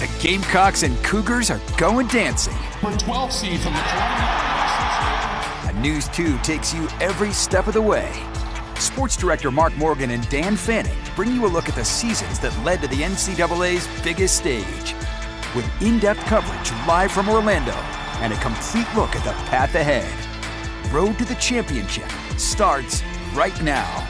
The Gamecocks and Cougars are going dancing. We're 12 seed from the 20. And News 2 takes you every step of the way. Sports director Mark Morgan and Dan Fanning bring you a look at the seasons that led to the NCAA's biggest stage. With in depth coverage live from Orlando and a complete look at the path ahead. Road to the Championship starts right now.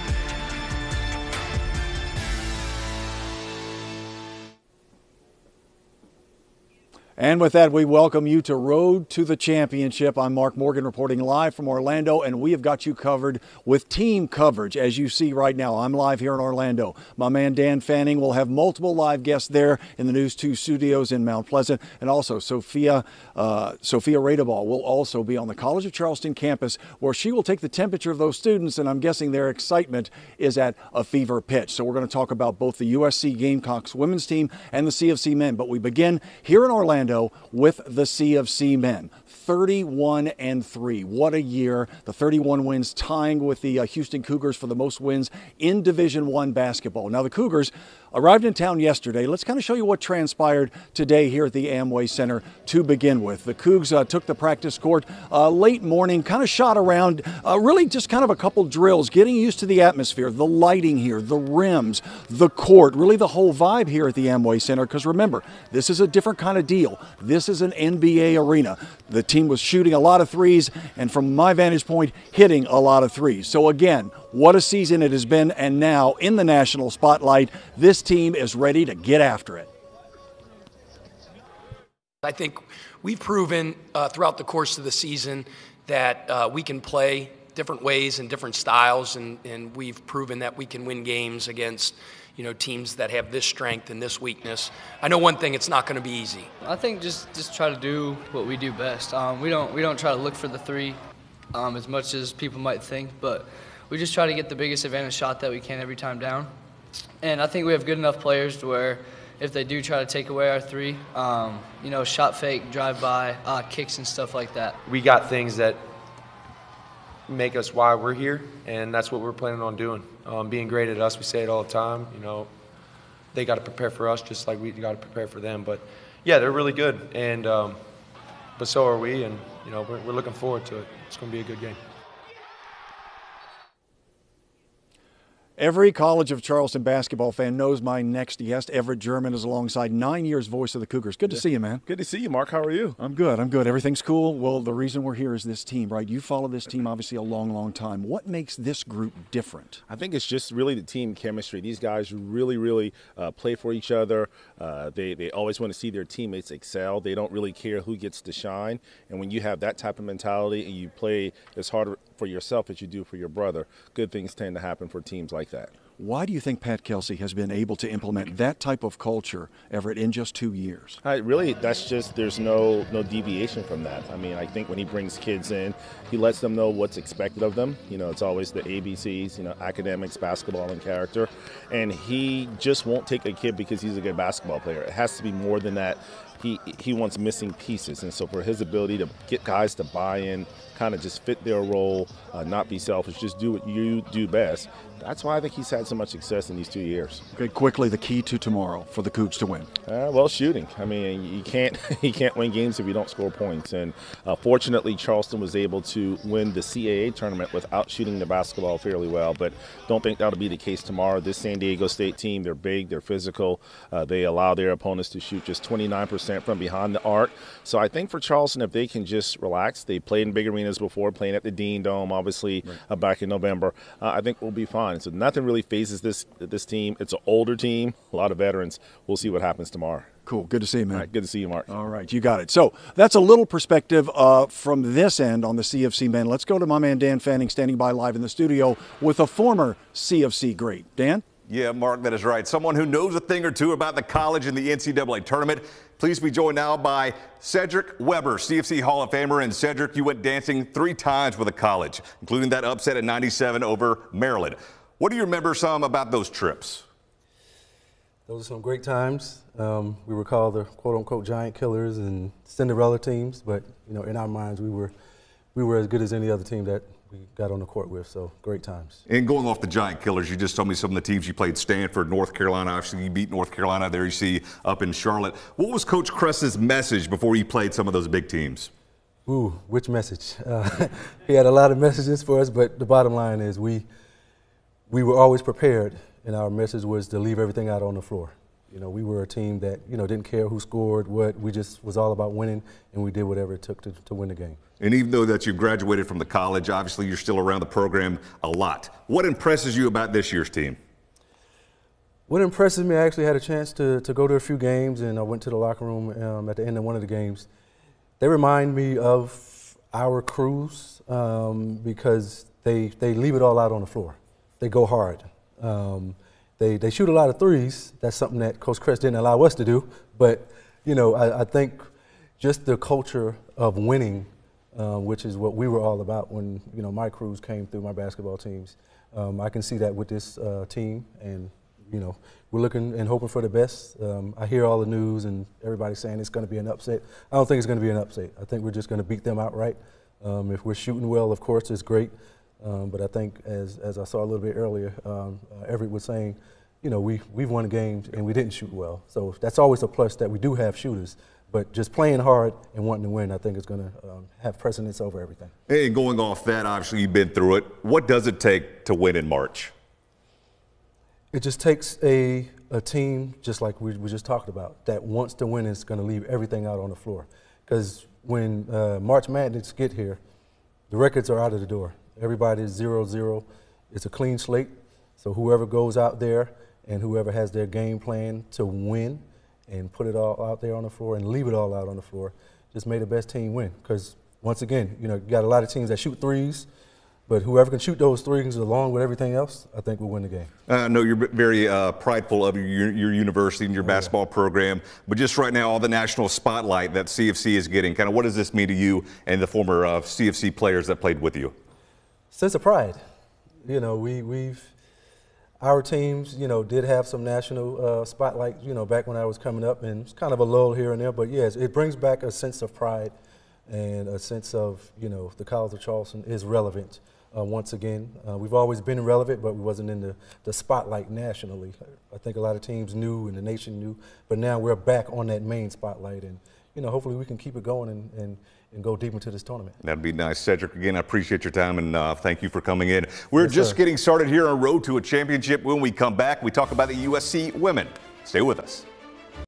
And with that, we welcome you to Road to the Championship. I'm Mark Morgan reporting live from Orlando, and we have got you covered with team coverage, as you see right now. I'm live here in Orlando. My man Dan Fanning will have multiple live guests there in the News 2 studios in Mount Pleasant, and also Sophia uh, Sophia Radeball will also be on the College of Charleston campus, where she will take the temperature of those students, and I'm guessing their excitement is at a fever pitch. So we're going to talk about both the USC Gamecocks women's team and the CFC men, but we begin here in Orlando with the C of C men. 31 and 3. What a year. The 31 wins tying with the uh, Houston Cougars for the most wins in Division 1 basketball. Now the Cougars arrived in town yesterday. Let's kind of show you what transpired today here at the Amway Center to begin with. The Cougs uh, took the practice court uh, late morning, kind of shot around, uh, really just kind of a couple drills, getting used to the atmosphere, the lighting here, the rims, the court, really the whole vibe here at the Amway Center. Because remember, this is a different kind of deal. This is an NBA arena. The team was shooting a lot of threes, and from my vantage point, hitting a lot of threes. So again, what a season it has been, and now in the national spotlight, this team is ready to get after it. I think we've proven uh, throughout the course of the season that uh, we can play different ways and different styles, and, and we've proven that we can win games against you know teams that have this strength and this weakness. I know one thing; it's not going to be easy. I think just just try to do what we do best. Um, we don't we don't try to look for the three um, as much as people might think, but we just try to get the biggest advantage shot that we can every time down. And I think we have good enough players to where if they do try to take away our three, um, you know, shot fake, drive by, uh, kicks, and stuff like that. We got things that make us why we're here, and that's what we're planning on doing. Um, being great at us, we say it all the time. You know, they got to prepare for us just like we got to prepare for them. But yeah, they're really good, and um, but so are we, and you know, we're, we're looking forward to it. It's going to be a good game. Every College of Charleston basketball fan knows my next guest. Everett German is alongside nine years voice of the Cougars. Good to yeah. see you, man. Good to see you, Mark. How are you? I'm good. I'm good. Everything's cool. Well, the reason we're here is this team, right? You follow this team obviously a long, long time. What makes this group different? I think it's just really the team chemistry. These guys really, really uh, play for each other. Uh, they, they always want to see their teammates excel. They don't really care who gets to shine. And when you have that type of mentality and you play as hard for yourself as you do for your brother, good things tend to happen for teams like that. Why do you think Pat Kelsey has been able to implement that type of culture, Everett, in just two years? I, really, that's just there's no no deviation from that. I mean, I think when he brings kids in, he lets them know what's expected of them. You know, it's always the ABCs, you know, academics, basketball, and character. And he just won't take a kid because he's a good basketball player. It has to be more than that he he wants missing pieces, and so for his ability to get guys to buy in, kind of just fit their role, uh, not be selfish, just do what you do best. That's why I think he's had so much success in these two years. Okay, quickly, the key to tomorrow for the Cougs to win. Uh, well, shooting. I mean, you can't you can't win games if you don't score points. And uh, fortunately, Charleston was able to win the CAA tournament without shooting the basketball fairly well. But don't think that'll be the case tomorrow. This San Diego State team, they're big, they're physical. Uh, they allow their opponents to shoot just 29 percent percent from behind the arc. So I think for Charleston, if they can just relax, they played in big arenas before, playing at the Dean Dome, obviously right. uh, back in November. Uh, I think we'll be fine. So nothing really phases this this team. It's an older team, a lot of veterans. We'll see what happens tomorrow. Cool. Good to see you, man. good to see you, Mark. All right, you got it. So that's a little perspective uh, from this end on the CFC man. Let's go to my man Dan Fanning, standing by live in the studio with a former CFC great. Dan? Yeah, Mark, that is right. Someone who knows a thing or two about the college and the NCAA tournament. Please be joined now by Sedric Webber, CFC Hall of Famer. And Sedric, you went dancing three times with the college, including that upset at 97 over Maryland. What do you remember some about those trips? Those are some great times. Um, we were called the quote-unquote giant killers and Cinderella teams, but you know, in our minds, we were we were as good as any other team that we got on the court with. So great times. And going off the Giant Killers, you just told me some of the teams you played: Stanford, North Carolina. Obviously, you beat North Carolina. There you see up in Charlotte. What was Coach Kresse's message before he played some of those big teams? Ooh, which message? Uh, he had a lot of messages for us, but the bottom line is we we were always prepared, and our message was to leave everything out on the floor. You know, we were a team that you know didn't care who scored what. We just was all about winning, and we did whatever it took to, to win the game. And even though that you graduated from the college, obviously you're still around the program a lot. What impresses you about this year's team? What impresses me, I actually had a chance to, to go to a few games, and I went to the locker room um, at the end of one of the games. They remind me of our crews um, because they, they leave it all out on the floor. They go hard. Um, they, they shoot a lot of threes. That's something that Coach Kresse didn't allow us to do. But, you know, I, I think just the culture of winning, uh, which is what we were all about when, you know, my crews came through my basketball teams. Um, I can see that with this uh, team, and, you know, we're looking and hoping for the best. Um, I hear all the news and everybody saying it's going to be an upset. I don't think it's going to be an upset. I think we're just going to beat them outright. Um, if we're shooting well, of course, it's great. Um, but I think, as, as I saw a little bit earlier, um, uh, Everett was saying, you know, we, we've won games and we didn't shoot well. So that's always a plus that we do have shooters. But just playing hard and wanting to win, I think is going to um, have precedence over everything. And going off that, obviously you've been through it. What does it take to win in March? It just takes a, a team, just like we, we just talked about, that wants to win and is going to leave everything out on the floor. Because when uh, March Madness get here, the records are out of the door. Everybody's zero zero. It's a clean slate. So whoever goes out there and whoever has their game plan to win and put it all out there on the floor and leave it all out on the floor, just may the best team win. Because once again, you know, you got a lot of teams that shoot threes, but whoever can shoot those threes along with everything else, I think will win the game. I know you're very uh, prideful of your, your university and your oh, basketball yeah. program, but just right now, all the national spotlight that CFC is getting, kind of what does this mean to you and the former uh, CFC players that played with you? Sense of pride. You know, we, we've, our teams, you know, did have some national uh, spotlight, you know, back when I was coming up, and it's kind of a lull here and there. But yes, it brings back a sense of pride and a sense of, you know, the College of Charleston is relevant uh, once again. Uh, we've always been relevant, but we wasn't in the, the spotlight nationally. I think a lot of teams knew and the nation knew, but now we're back on that main spotlight, and you know, hopefully we can keep it going and, and and go deep into this tournament. That'd be nice. Sedric, again, I appreciate your time and uh, thank you for coming in. We're yes, just sir. getting started here on Road to a Championship. When we come back, we talk about the USC women. Stay with us.